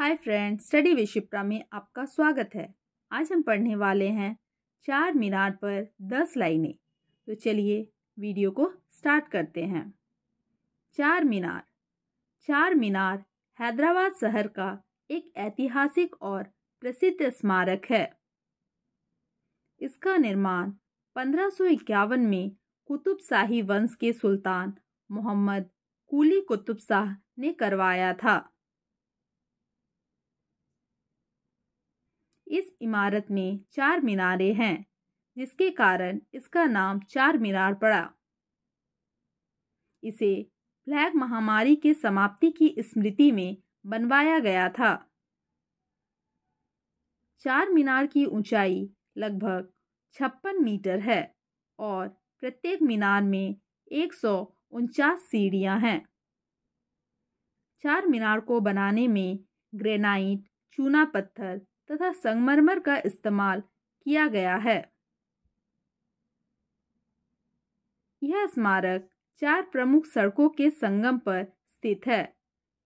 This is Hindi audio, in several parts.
Hi friend study with Shipra में आपका स्वागत है। आज हम पढ़ने वाले हैं चार मीनार पर दस लाइनें। तो चलिए वीडियो को स्टार्ट करते हैं। चार मीनार। चार मीनार हैदराबाद शहर का एक ऐतिहासिक और प्रसिद्ध स्मारक है। इसका निर्माण पंद्रह में कुतुब शाही वंश के सुल्तान मोहम्मद कुली कुतुब शाह ने करवाया था। इस इमारत में चार मीनारे हैं, जिसके कारण इसका नाम चार मीनार पड़ा। इसे प्लेग महामारी के समाप्ति की स्मृति में बनवाया गया था। चार मीनार की ऊंचाई लगभग छप्पन मीटर है और प्रत्येक मीनार में एक सौ उनचास सीढ़ियाँ हैं। चार मीनार को बनाने में ग्रेनाइट, चूना पत्थर तथा संगमरमर का इस्तेमाल किया गया है। यह स्मारक चार प्रमुख सड़कों के संगम पर स्थित है,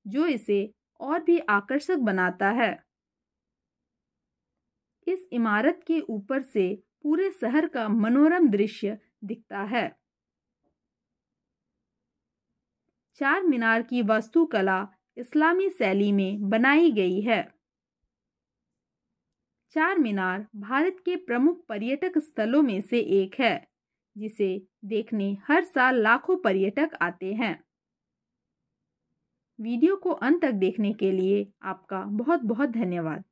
जो इसे और भी आकर्षक बनाता है। इस इमारत के ऊपर से पूरे शहर का मनोरम दृश्य दिखता है। चार मीनार की वास्तुकला इस्लामी शैली में बनाई गई है। चार मीनार भारत के प्रमुख पर्यटक स्थलों में से एक है, जिसे देखने हर साल लाखों पर्यटक आते हैं। वीडियो को अंत तक देखने के लिए आपका बहुत बहुत धन्यवाद।